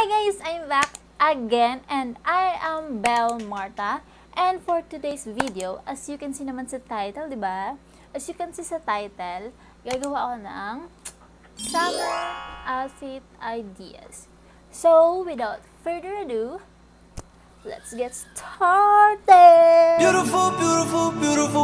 Hi guys! I'm back again and I am Belle Marta. And for today's video, as you can see naman sa title, di ba? As you can see sa title, gagawa ako ng summer outfit ideas. So, without further ado, let's get started! Beautiful, beautiful, beautiful.